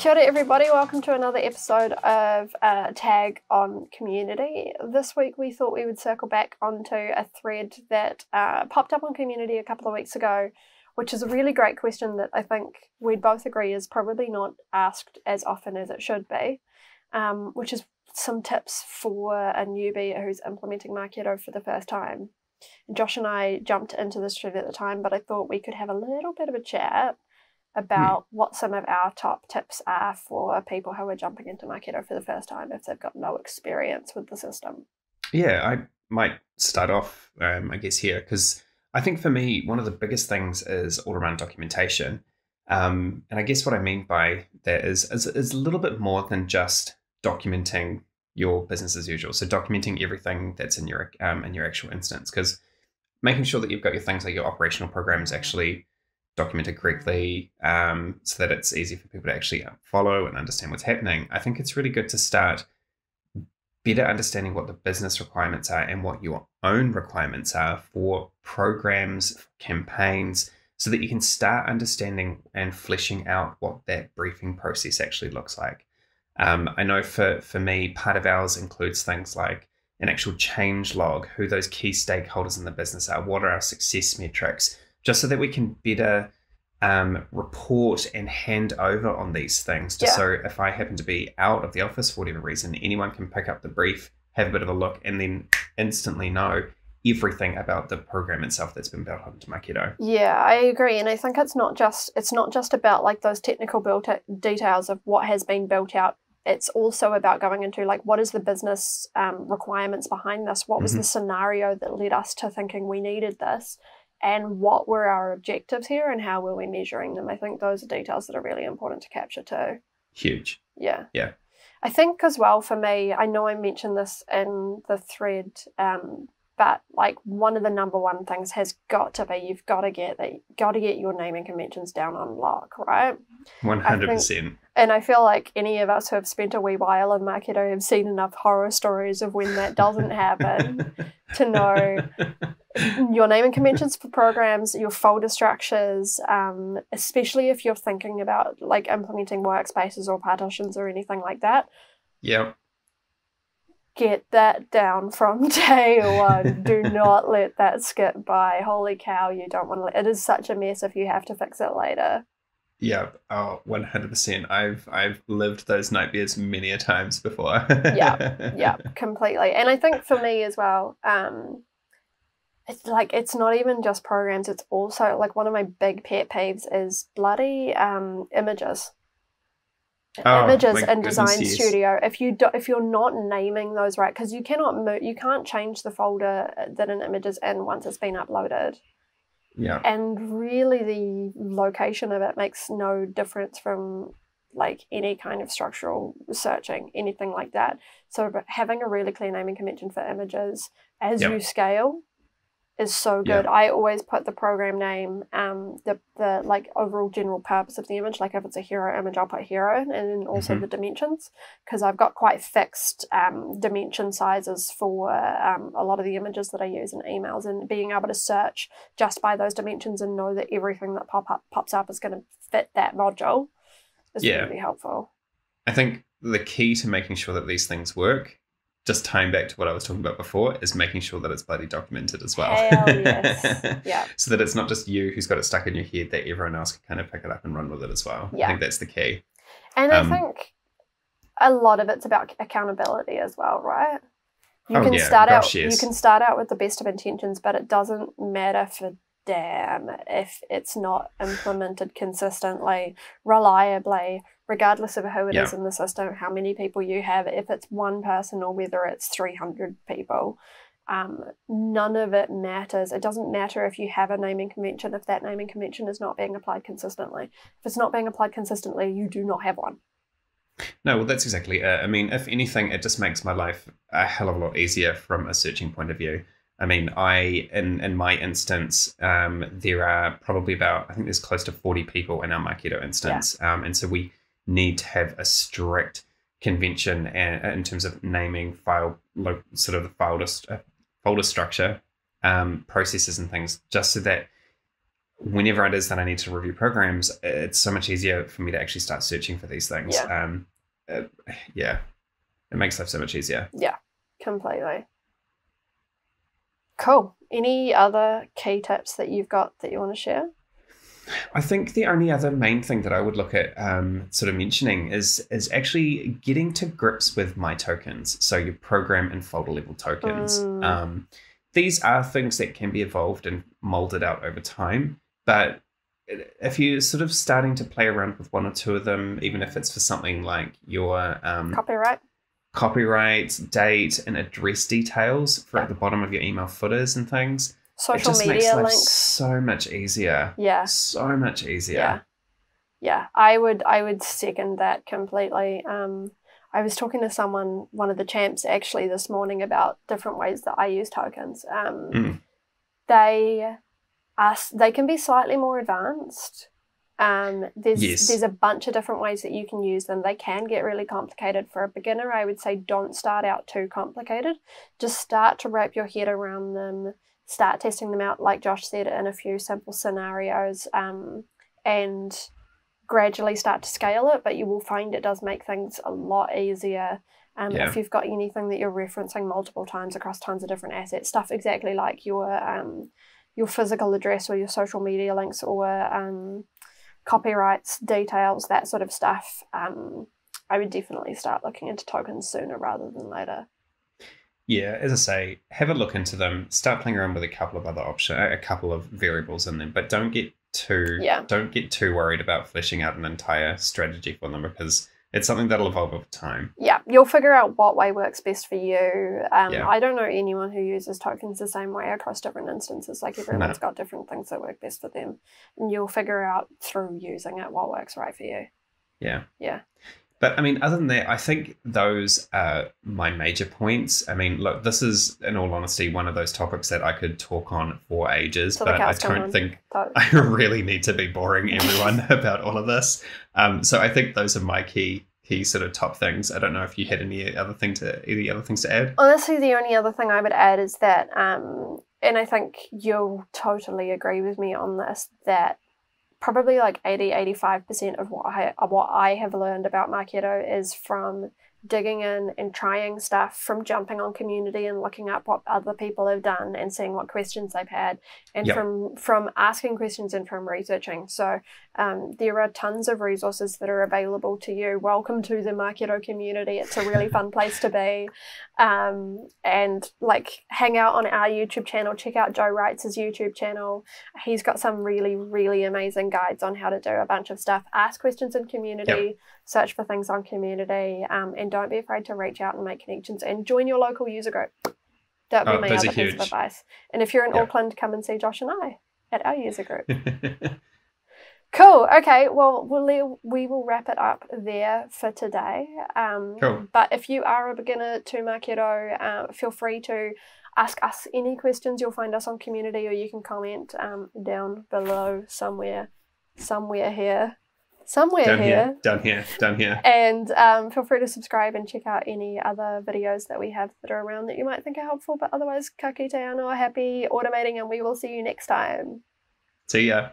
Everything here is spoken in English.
Kia ora, everybody. Welcome to another episode of uh, Tag on Community. This week, we thought we would circle back onto a thread that uh, popped up on Community a couple of weeks ago, which is a really great question that I think we'd both agree is probably not asked as often as it should be, um, which is some tips for a newbie who's implementing Marketo for the first time. Josh and I jumped into this thread at the time, but I thought we could have a little bit of a chat about hmm. what some of our top tips are for people who are jumping into Marketo for the first time if they've got no experience with the system. Yeah, I might start off, um, I guess, here because I think for me, one of the biggest things is all around documentation. Um, and I guess what I mean by that is, is, is a little bit more than just documenting your business as usual. So documenting everything that's in your um, in your actual instance, because making sure that you've got your things like your operational programs actually documented correctly, um, so that it's easy for people to actually follow and understand what's happening. I think it's really good to start better understanding what the business requirements are and what your own requirements are for programs, campaigns, so that you can start understanding and fleshing out what that briefing process actually looks like. Um, I know for, for me, part of ours includes things like an actual change log, who those key stakeholders in the business are, what are our success metrics, just so that we can better um, report and hand over on these things. Just yeah. so if I happen to be out of the office for whatever reason, anyone can pick up the brief, have a bit of a look, and then instantly know everything about the program itself that's been built onto Marketo. Yeah, I agree, and I think it's not just it's not just about like those technical built details of what has been built out. It's also about going into like what is the business um, requirements behind this? What was mm-hmm. the scenario that led us to thinking we needed this? And what were our objectives here and how were we measuring them. I think those are details that are really important to capture too. Huge. Yeah. Yeah. I think as well for me, I know I mentioned this in the thread, um, but like one of the number one things has got to be you've got to get that got to get your naming conventions down on lock, right? One hundred percent. And I feel like any of us who have spent a wee while in Marketo have seen enough horror stories of when that doesn't happen to know your naming conventions for programs, your folder structures, um, especially if you're thinking about like implementing workspaces or partitions or anything like that. Yep. Get that down from day one. Do not let that skip by. Holy cow, you don't want to. Let, it is such a mess if you have to fix it later. Yeah, oh, one hundred percent. I've I've lived those nightmares many a times before. yeah, yeah, completely. And I think for me as well, um, it's like it's not even just programs it's also like one of my big pet peeves is bloody um images. Oh, images in design yes. studio. If you do, if you're not naming those right because you cannot move you can't change the folder that an image is in once it's been uploaded. Yeah. And really the location of it makes no difference from like any kind of structural searching anything like that. So having a really clear naming convention for images as yep. you scale is so good. Yeah. I always put the program name, um, the the like overall general purpose of the image. Like if it's a hero image, I'll put hero, and then also mm-hmm. the dimensions because I've got quite fixed um, dimension sizes for um, a lot of the images that I use in emails, and being able to search just by those dimensions and know that everything that pop up pops up is going to fit that module is yeah. really helpful. I think the key to making sure that these things work just tying back to what I was talking about before, is making sure that it's bloody documented as well. Yes. yeah. so that it's not just you who's got it stuck in your head, that everyone else can kind of pick it up and run with it as well. Yeah. I think that's the key. And um, I think a lot of it's about accountability as well, right? You oh, can yeah, start gosh, out yes. you can start out with the best of intentions, but it doesn't matter for damn if it's not implemented consistently, reliably, regardless of who it yeah. is in the system, how many people you have, if it's one person or whether it's 300 people. Um, none of it matters. It doesn't matter if you have a naming convention if that naming convention is not being applied consistently. If it's not being applied consistently, you do not have one. No, well, that's exactly it. I mean, if anything, it just makes my life a hell of a lot easier from a searching point of view. I mean, I in in my instance, um, there are probably about I think there's close to forty people in our Marketo instance, yeah. um, and so we need to have a strict convention and, in terms of naming file, sort of the folder, uh, folder structure, um, processes and things, just so that whenever it is that I need to review programs, it's so much easier for me to actually start searching for these things. Yeah. Um, uh, yeah, it makes life so much easier. Yeah, completely. Cool. Any other key tips that you've got that you want to share? I think the only other main thing that I would look at um, sort of mentioning is is actually getting to grips with my tokens. So your program and folder level tokens. Mm. Um, these are things that can be evolved and molded out over time, but if you're sort of starting to play around with one or two of them, even if it's for something like your um, Copyright? Copyright, date, and address details for at the bottom of your email footers and things, it Social just makes media life links? so much easier. Yeah. So much easier. Yeah. Yeah. I would I would second that completely. Um I was talking to someone, one of the champs actually this morning about different ways that I use tokens. Um Mm. they s- they can be slightly more advanced. Um, there's Yes. there's a bunch of different ways that you can use them. They can get really complicated for a beginner. I would say don't start out too complicated. Just start to wrap your head around them. Start testing them out, like Josh said, in a few simple scenarios, um, and gradually start to scale it. But you will find it does make things a lot easier. Um, Yeah. If you've got anything that you're referencing multiple times across tons of different assets, stuff exactly like your um, your physical address or your social media links or um, copyrights details, that sort of stuff. Um, I would definitely start looking into tokens sooner rather than later. Yeah, as I say, have a look into them. Start playing around with a couple of other options, a couple of variables in them, but don't get too Yeah. don't get too worried about fleshing out an entire strategy for them because it's something that'll evolve over time. Yeah, you'll figure out what way works best for you. Um, Yeah. I don't know anyone who uses tokens the same way across different instances. Like everyone's got different things that work best for them, and you'll figure out through using it what works right for you. Yeah. Yeah. But I mean, other than that, I think those are my major points. I mean, look, this is, in all honesty, one of those topics that I could talk on for ages, Till but I don't think I really need to be boring everyone about all of this. Um, so I think those are my key key sort of top things. I don't know if you had any other thing to any other things to add. Honestly, the only other thing I would add is that, um, and I think you'll totally agree with me on this, that probably like 80 85% of what I, what I have learned about Marketo is from digging in and trying stuff, from jumping on community and looking up what other people have done and seeing what questions they've had, and Yep. from from asking questions and from researching. So um, there are tons of resources that are available to you. Welcome to the Marketo community. It's a really fun place to be um, and like hang out on our YouTube channel. Check out Joe Wright's YouTube channel. He's got some really, really amazing guides on how to do a bunch of stuff. Ask questions in community, search for things on community, um, and don't be afraid to reach out and make connections and join your local user group. That would Oh, be my other piece of advice. And if you're in Yeah. Auckland, come and see Josh and I at our user group. Cool. Okay. Well, we'll we will wrap it up there for today. Um, Cool. But if you are a beginner to Marketo, uh, feel free to ask us any questions. You'll find us on community, or you can comment um, down below somewhere, somewhere here, somewhere down here. here, down here, down here. And um, feel free to subscribe and check out any other videos that we have that are around that you might think are helpful. But otherwise, ka kite anō, happy automating, and we will see you next time. See ya.